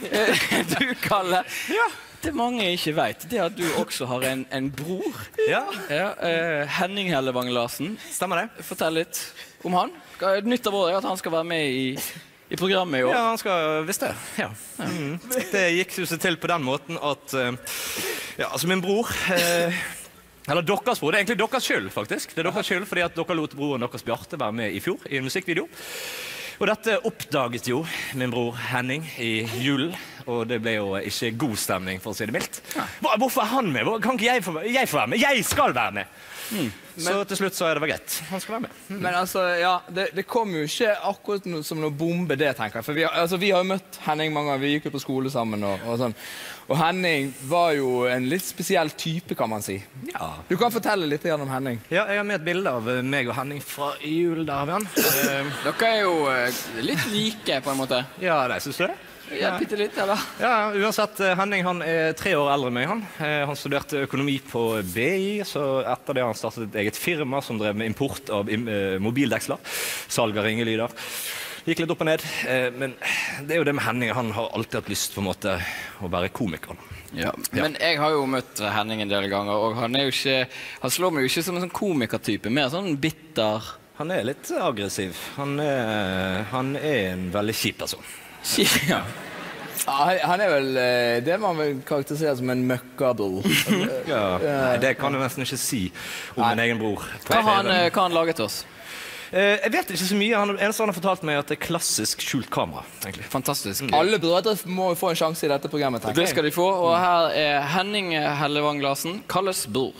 Du, Kalle. Det mange ikke vet, det er at du også har en, en bror. Ja, Ja, eh, Henning Hellevang Larsen. stemmer det. Fortell litt om han. Nytt av året er at han skal være med i, i programmet i år. Ja, han skal visst det. Ja. Mm. Det gikk jo seg til på den måten at eh, Ja, altså, min bror eh, Eller deres bror. Det er egentlig deres skyld, faktisk. Det er deres skyld fordi at dere lot broren deres Bjarte være med i fjor i en musikkvideo. Og dette oppdaget jo min bror Henning i julen, og det ble jo ikke god stemning, for å si det mildt. Hvorfor er han med? Kan ikke jeg få, jeg få være med? Jeg skal være med! Så til slutt så er det greit. Han skal være med. Men altså, ja, det, det kom jo ikke akkurat no, som noe bombe, det, tenker jeg. For vi, har- altså, vi har jo møtt Henning mange ganger. Vi gikk jo på skole sammen. Og, og sånn. Og Henning var jo en litt spesiell type, kan man si. Ja. Du kan fortelle litt om Henning. Ja, jeg har med et bilde av eh, meg og Henning fra jul. Der har vi han. Dere er jo eh, litt like, på en måte. ja, det syns du det? Ja, Bitte litt, eller? Ja, uansett. eh, Henning han er tre år eldre enn meg. Han Han studerte økonomi på BI, så etter det har han startet et eget firma som drev med import av eh, mobildeksler. Salg av ringelyder. Gikk litt opp og ned. eh, Men det er jo det med Henning. Han har alltid hatt lyst på en måte å være komiker. Ja. Men jeg har jo møtt Henning en del ganger, og han er jo ikke Han slår meg jo ikke som en sånn komikertype. Mer sånn bitter Han er litt aggressiv. Han er, han er en veldig kjip person. Ja. Ja, han- han er vel eh, det man vil karakterisere som en møkkadel. Ja. Nei, det kan du nesten ikke si om min egen bror. Hva har han, eh, hva han laget oss? Eh, Jeg vet ikke så mye. Han, eneste han har fortalt meg, er at det er klassisk skjult kamera. egentlig. Fantastisk. Alle brødre må få en sjanse i dette programmet. tenker Det skal de få. Og her er Henning Hellevang Larsen, kalles bror.